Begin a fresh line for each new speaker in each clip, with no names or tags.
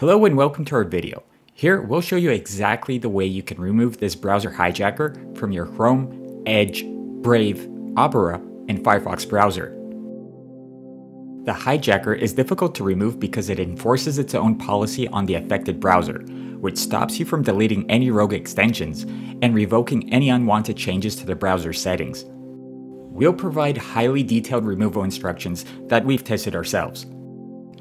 Hello and welcome to our video. Here we'll show you exactly the way you can remove this browser hijacker from your Chrome, Edge, Brave, Opera, and Firefox browser. The hijacker is difficult to remove because it enforces its own policy on the affected browser, which stops you from deleting any rogue extensions and revoking any unwanted changes to the browser settings. We'll provide highly detailed removal instructions that we've tested ourselves.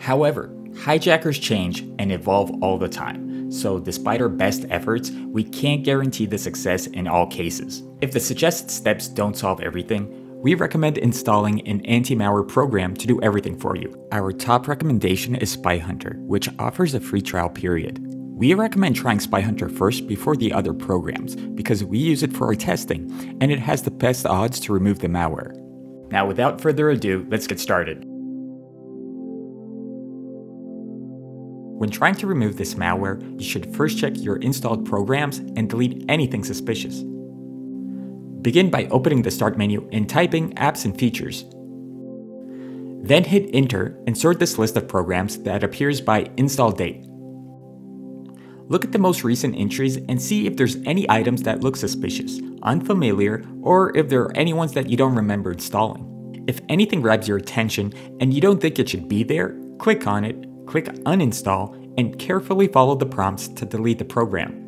However, Hijackers change and evolve all the time, so despite our best efforts, we can't guarantee the success in all cases. If the suggested steps don't solve everything, we recommend installing an anti-malware program to do everything for you. Our top recommendation is SpyHunter, which offers a free trial period. We recommend trying SpyHunter first before the other programs because we use it for our testing and it has the best odds to remove the malware. Now without further ado, let's get started. When trying to remove this malware, you should first check your installed programs and delete anything suspicious. Begin by opening the Start menu and typing Apps and Features. Then hit Enter and sort this list of programs that appears by install date. Look at the most recent entries and see if there's any items that look suspicious, unfamiliar, or if there are any ones that you don't remember installing. If anything grabs your attention and you don't think it should be there, click on it click Uninstall, and carefully follow the prompts to delete the program.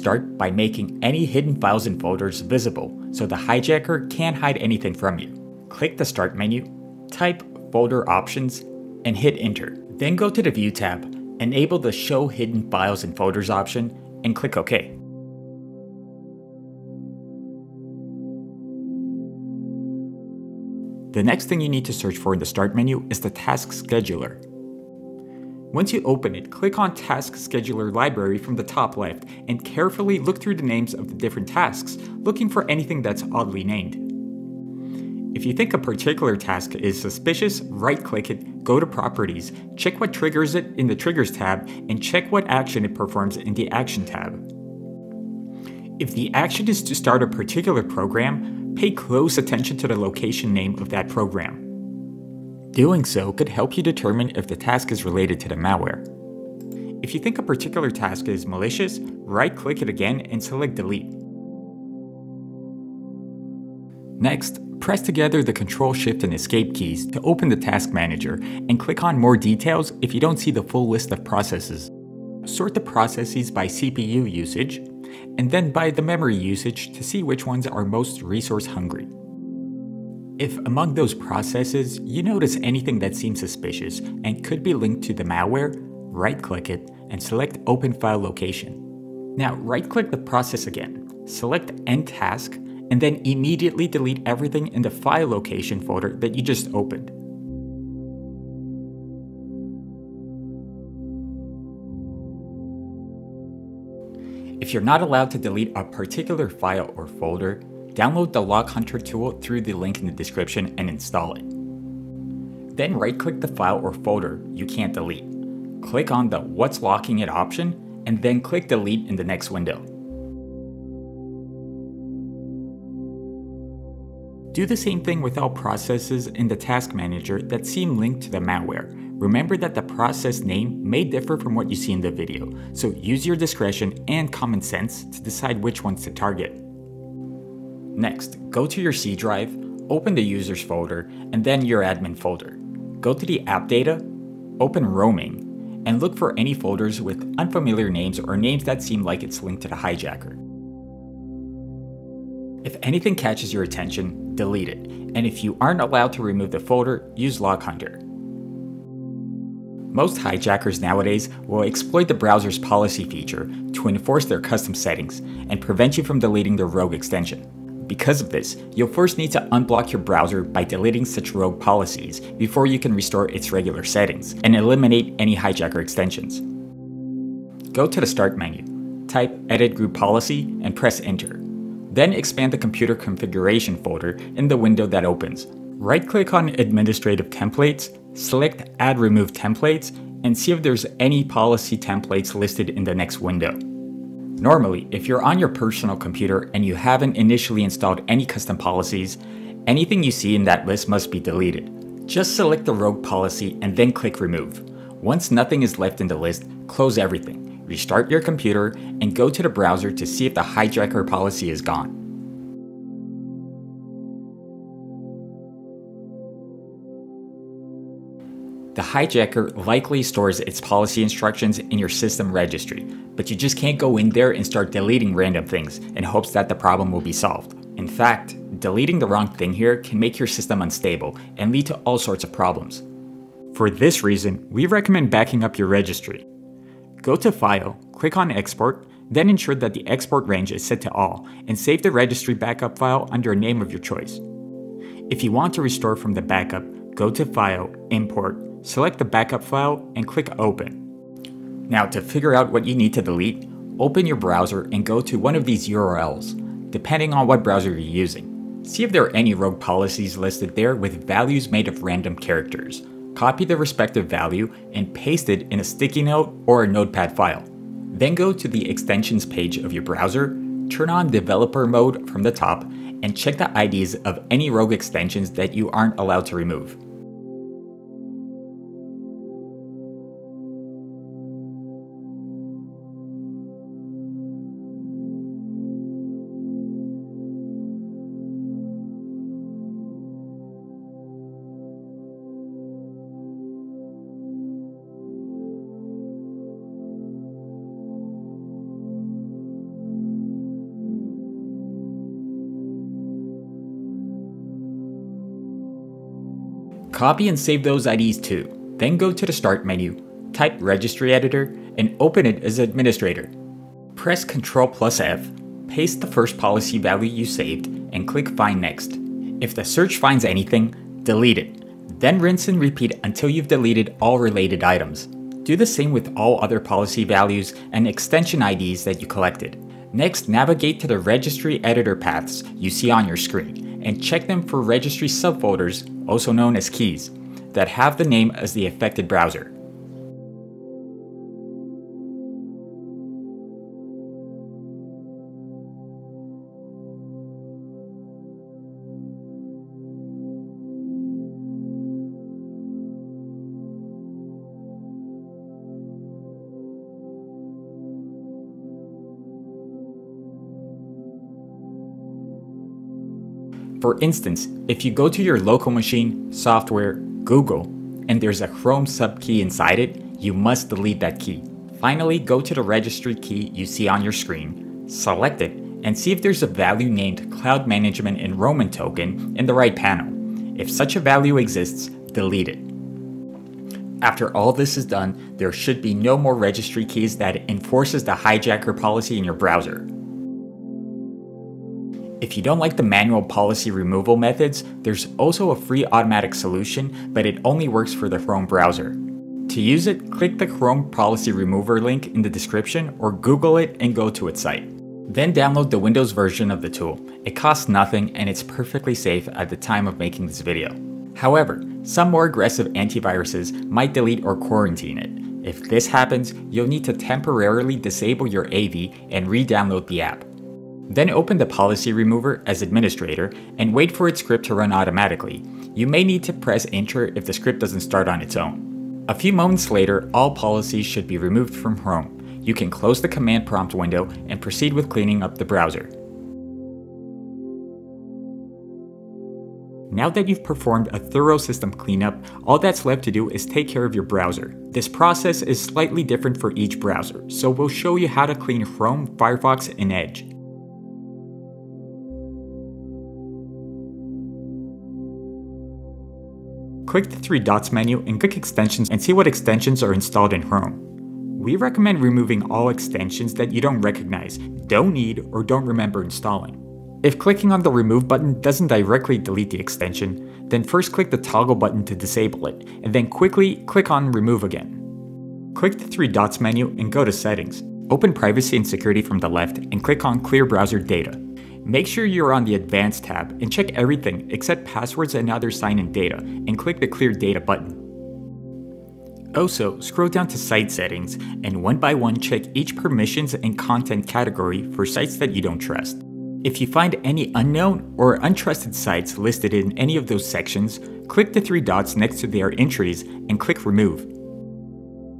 Start by making any hidden files and folders visible so the hijacker can't hide anything from you. Click the Start menu, type Folder Options, and hit Enter. Then go to the View tab, enable the Show Hidden Files and Folders option, and click OK. The next thing you need to search for in the Start menu is the Task Scheduler. Once you open it, click on Task Scheduler Library from the top left and carefully look through the names of the different tasks, looking for anything that's oddly named. If you think a particular task is suspicious, right-click it, go to Properties, check what triggers it in the Triggers tab, and check what action it performs in the Action tab. If the action is to start a particular program, pay close attention to the location name of that program. Doing so could help you determine if the task is related to the malware. If you think a particular task is malicious, right-click it again and select Delete. Next, press together the Control Shift and Escape keys to open the Task Manager and click on More Details if you don't see the full list of processes. Sort the processes by CPU usage, and then by the memory usage to see which ones are most resource hungry. If among those processes you notice anything that seems suspicious and could be linked to the malware, right-click it and select Open File Location. Now right-click the process again, select End Task, and then immediately delete everything in the file location folder that you just opened. If you're not allowed to delete a particular file or folder, Download the Lock Hunter tool through the link in the description and install it. Then right-click the file or folder you can't delete. Click on the What's Locking It option, and then click Delete in the next window. Do the same thing with all processes in the Task Manager that seem linked to the malware. Remember that the process name may differ from what you see in the video, so use your discretion and common sense to decide which ones to target. Next, go to your C drive, open the users folder, and then your admin folder. Go to the app data, open roaming, and look for any folders with unfamiliar names or names that seem like it's linked to the hijacker. If anything catches your attention, delete it, and if you aren't allowed to remove the folder, use Lock Hunter. Most hijackers nowadays will exploit the browser's policy feature to enforce their custom settings and prevent you from deleting their rogue extension. Because of this, you'll first need to unblock your browser by deleting such rogue policies before you can restore its regular settings and eliminate any hijacker extensions. Go to the Start menu, type Edit Group Policy and press Enter. Then expand the computer configuration folder in the window that opens. Right-click on Administrative Templates, select Add Remove Templates, and see if there's any policy templates listed in the next window. Normally, if you're on your personal computer and you haven't initially installed any custom policies, anything you see in that list must be deleted. Just select the rogue policy and then click remove. Once nothing is left in the list, close everything, restart your computer, and go to the browser to see if the hijacker policy is gone. The hijacker likely stores its policy instructions in your system registry, but you just can't go in there and start deleting random things in hopes that the problem will be solved. In fact, deleting the wrong thing here can make your system unstable and lead to all sorts of problems. For this reason, we recommend backing up your registry. Go to File, click on Export, then ensure that the export range is set to all, and save the registry backup file under a name of your choice. If you want to restore from the backup, go to File, Import, select the backup file, and click Open. Now to figure out what you need to delete, open your browser and go to one of these URLs, depending on what browser you're using. See if there are any rogue policies listed there with values made of random characters. Copy the respective value and paste it in a sticky note or a notepad file. Then go to the extensions page of your browser, turn on developer mode from the top, and check the IDs of any rogue extensions that you aren't allowed to remove. Copy and save those IDs too. Then go to the Start menu, type Registry Editor, and open it as Administrator. Press Ctrl plus F, paste the first policy value you saved, and click Find Next. If the search finds anything, delete it. Then rinse and repeat until you've deleted all related items. Do the same with all other policy values and extension IDs that you collected. Next, navigate to the registry editor paths you see on your screen and check them for registry subfolders, also known as keys, that have the name as the affected browser. For instance, if you go to your local machine, software, Google, and there's a Chrome subkey inside it, you must delete that key. Finally, go to the registry key you see on your screen, select it, and see if there's a value named Cloud Management Enrollment Token in the right panel. If such a value exists, delete it. After all this is done, there should be no more registry keys that enforces the hijacker policy in your browser. If you don't like the manual policy removal methods, there's also a free automatic solution, but it only works for the Chrome browser. To use it, click the Chrome policy remover link in the description or Google it and go to its site. Then download the Windows version of the tool. It costs nothing and it's perfectly safe at the time of making this video. However, some more aggressive antiviruses might delete or quarantine it. If this happens, you'll need to temporarily disable your AV and re-download the app. Then open the policy remover as administrator and wait for its script to run automatically. You may need to press enter if the script doesn't start on its own. A few moments later, all policies should be removed from Chrome. You can close the command prompt window and proceed with cleaning up the browser. Now that you've performed a thorough system cleanup, all that's left to do is take care of your browser. This process is slightly different for each browser, so we'll show you how to clean Chrome, Firefox, and Edge. Click the three dots menu and click extensions and see what extensions are installed in Chrome. We recommend removing all extensions that you don't recognize, don't need, or don't remember installing. If clicking on the remove button doesn't directly delete the extension, then first click the toggle button to disable it, and then quickly click on remove again. Click the three dots menu and go to settings. Open privacy and security from the left and click on clear browser data. Make sure you're on the Advanced tab and check everything except passwords and other sign-in data and click the Clear Data button. Also, scroll down to Site Settings and one by one check each permissions and content category for sites that you don't trust. If you find any unknown or untrusted sites listed in any of those sections, click the three dots next to their entries and click Remove.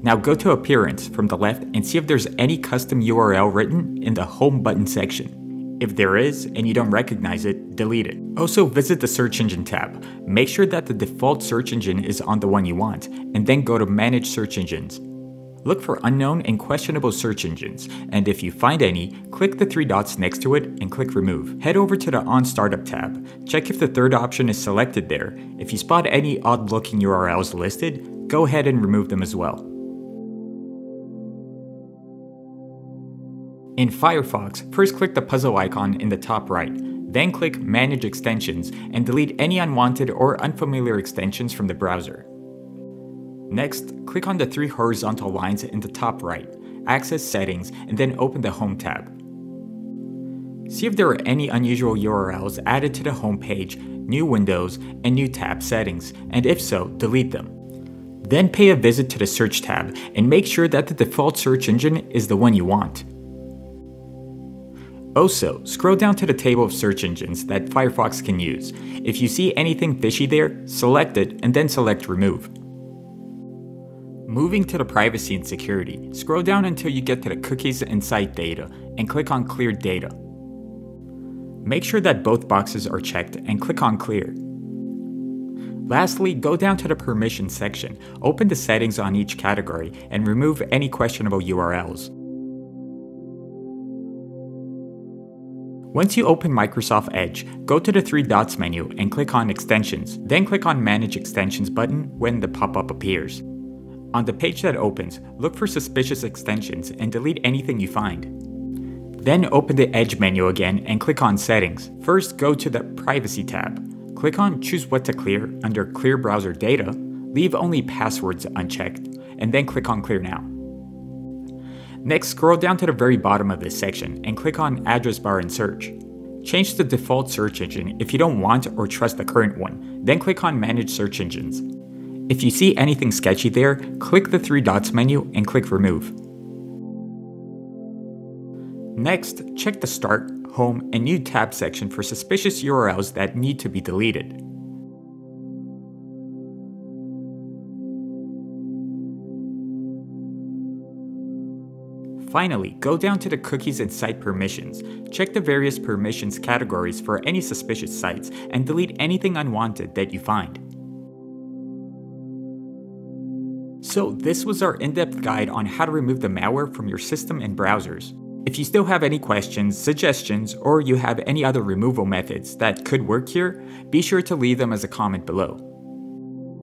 Now go to Appearance from the left and see if there's any custom URL written in the Home button section. If there is and you don't recognize it, delete it. Also visit the Search Engine tab. Make sure that the default search engine is on the one you want, and then go to Manage Search Engines. Look for unknown and questionable search engines, and if you find any, click the three dots next to it and click Remove. Head over to the On Startup tab. Check if the third option is selected there. If you spot any odd looking URLs listed, go ahead and remove them as well. In Firefox, first click the puzzle icon in the top right, then click Manage Extensions and delete any unwanted or unfamiliar extensions from the browser. Next, click on the three horizontal lines in the top right, access Settings, and then open the Home tab. See if there are any unusual URLs added to the home page, new windows, and new tab settings, and if so, delete them. Then pay a visit to the Search tab and make sure that the default search engine is the one you want. Also, scroll down to the table of search engines that Firefox can use. If you see anything fishy there, select it and then select Remove. Moving to the privacy and security, scroll down until you get to the cookies and site data and click on Clear Data. Make sure that both boxes are checked and click on Clear. Lastly, go down to the permissions section, open the settings on each category, and remove any questionable URLs. Once you open Microsoft Edge, go to the three dots menu and click on Extensions, then click on Manage Extensions button when the pop-up appears. On the page that opens, look for suspicious extensions and delete anything you find. Then open the Edge menu again and click on Settings. First go to the Privacy tab. Click on Choose what to clear under Clear Browser Data, leave only passwords unchecked, and then click on Clear Now. Next, scroll down to the very bottom of this section and click on Address Bar and Search. Change the default search engine if you don't want or trust the current one, then click on Manage Search Engines. If you see anything sketchy there, click the three dots menu and click Remove. Next, check the Start, Home, and New tab section for suspicious URLs that need to be deleted. Finally, go down to the cookies and site permissions. Check the various permissions categories for any suspicious sites and delete anything unwanted that you find. So this was our in-depth guide on how to remove the malware from your system and browsers. If you still have any questions, suggestions, or you have any other removal methods that could work here, be sure to leave them as a comment below.